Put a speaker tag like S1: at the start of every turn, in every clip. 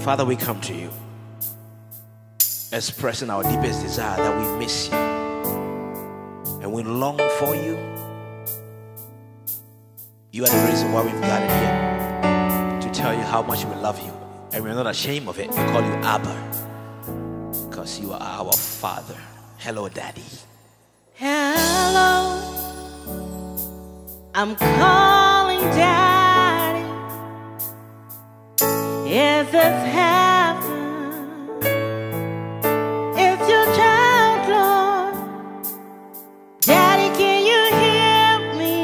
S1: Father, we come to you expressing our deepest desire that we miss you and we long for you. You are the reason why we've gathered here to tell you how much we love you. And we're not ashamed of it. We call you Abba because you are our Father. Hello, Daddy.
S2: Hello, I'm calling Daddy. Is this heaven? It's your child, Lord. Daddy, can you hear me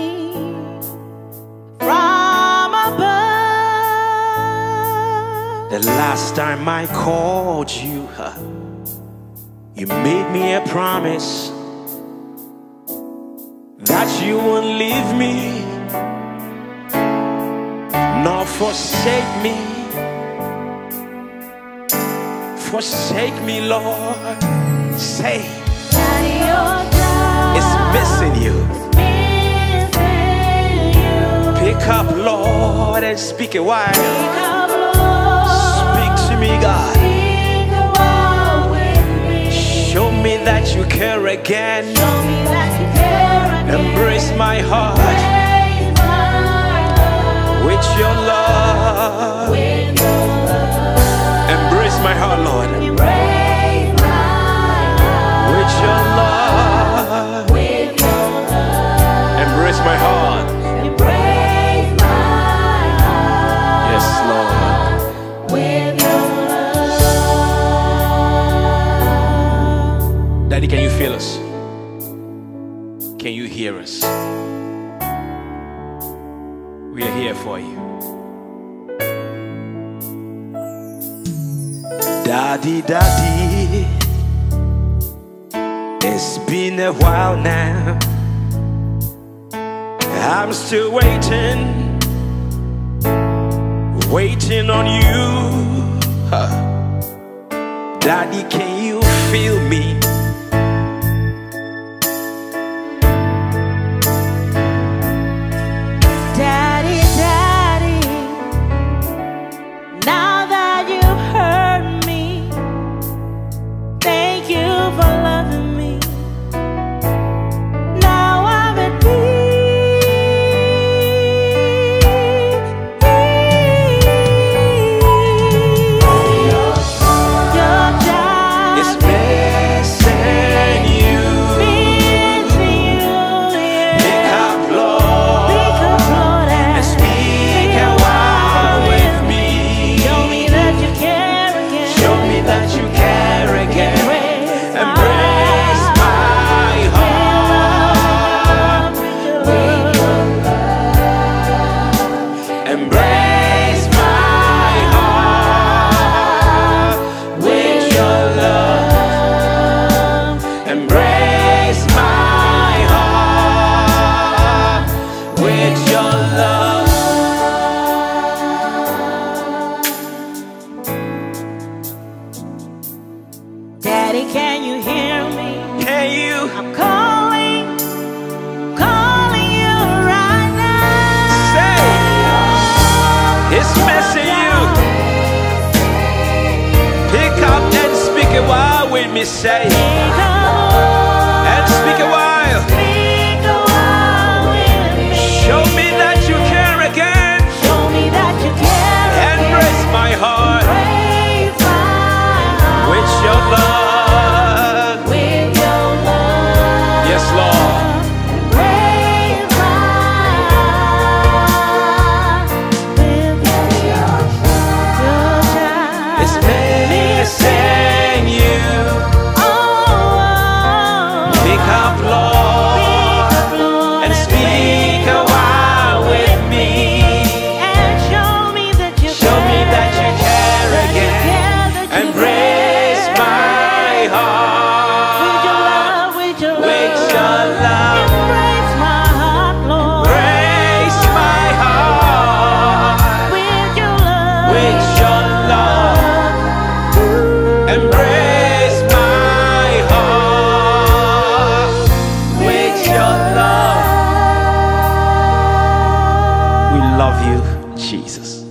S2: from above?
S1: The last time I called you, huh, you made me a promise that you won't leave me forsake me. Forsake me, Lord. Say, it's missing you. Pick up, Lord, and speak while.
S2: Come,
S1: Speak to me, God. Show me that you care again. Embrace my heart with your love. Embrace my heart, Lord,
S2: Embrace my heart
S1: with your love. Embrace my heart Yes, Lord.
S2: with your love.
S1: Daddy, can you feel us? Can you hear us? We are here for you. Daddy, daddy, it's been a while now. I'm still waiting, waiting on you. Huh. Daddy, can you feel me? With me. Say, and speak a while. Love you, Jesus.